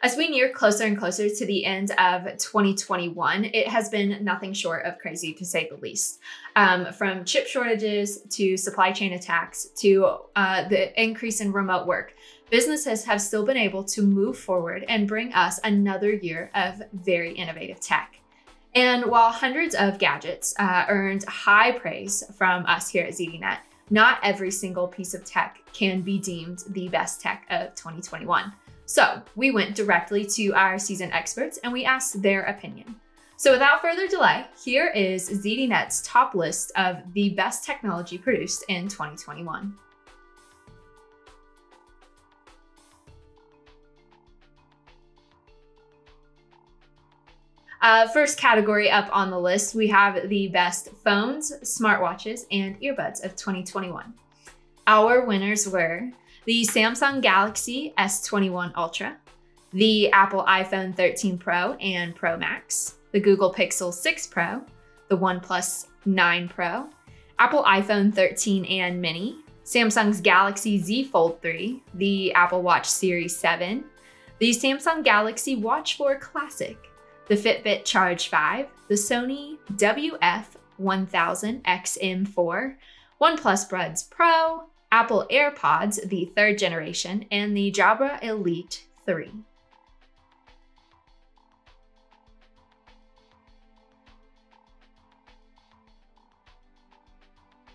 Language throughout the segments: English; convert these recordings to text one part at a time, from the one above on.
As we near closer and closer to the end of 2021, it has been nothing short of crazy to say the least. Um, from chip shortages to supply chain attacks to uh, the increase in remote work, businesses have still been able to move forward and bring us another year of very innovative tech. And while hundreds of gadgets uh, earned high praise from us here at ZDNet, not every single piece of tech can be deemed the best tech of 2021. So we went directly to our seasoned experts and we asked their opinion. So without further delay, here is ZDNet's top list of the best technology produced in 2021. Uh, first category up on the list, we have the best phones, smartwatches, and earbuds of 2021. Our winners were the Samsung Galaxy S21 Ultra, the Apple iPhone 13 Pro and Pro Max, the Google Pixel 6 Pro, the OnePlus 9 Pro, Apple iPhone 13 and Mini, Samsung's Galaxy Z Fold 3, the Apple Watch Series 7, the Samsung Galaxy Watch 4 Classic, the Fitbit Charge 5, the Sony WF-1000 XM4, OnePlus Buds Pro, Apple AirPods, the third generation, and the Jabra Elite 3.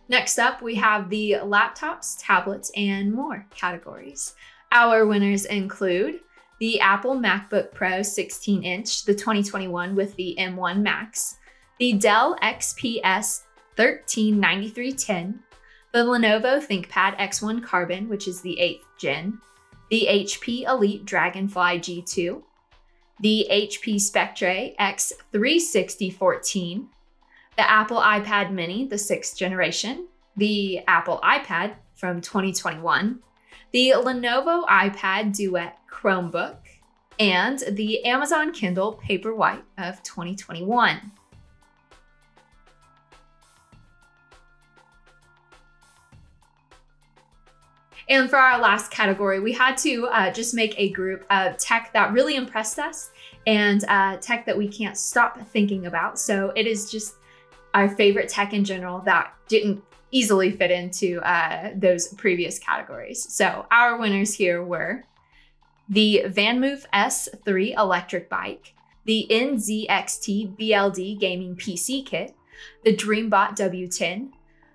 Next up, we have the laptops, tablets, and more categories. Our winners include the Apple MacBook Pro 16 inch, the 2021 with the M1 Max, the Dell XPS 139310, the Lenovo ThinkPad X1 Carbon, which is the 8th gen, the HP Elite Dragonfly G2, the HP Spectre X36014, the Apple iPad Mini, the 6th generation, the Apple iPad from 2021, the Lenovo IdeaPad Duet Chromebook, and the Amazon Kindle Paperwhite of 2021. And for our last category, we had to uh, just make a group of tech that really impressed us and uh, tech that we can't stop thinking about. So it is just our favorite tech in general that didn't easily fit into uh, those previous categories. So our winners here were the VanMoof S3 electric bike, the NZXT BLD gaming PC kit, the Dreambot W10,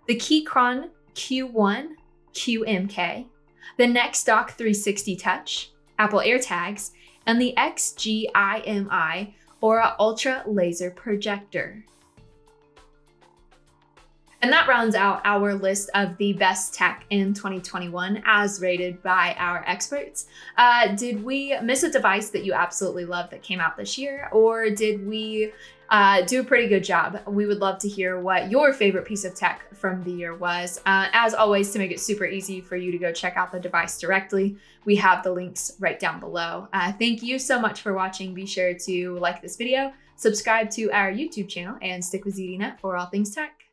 the Keychron Q1 QMK, the NexDock 360 Touch, Apple AirTags, and the XGIMI Aura Ultra Laser Projector. And that rounds out our list of the best tech in 2021 as rated by our experts. Uh, did we miss a device that you absolutely love that came out this year? Or did we uh, do a pretty good job? We would love to hear what your favorite piece of tech from the year was. Uh, as always, to make it super easy for you to go check out the device directly, we have the links right down below. Uh, thank you so much for watching. Be sure to like this video, subscribe to our YouTube channel, and stick with ZDNet for all things tech.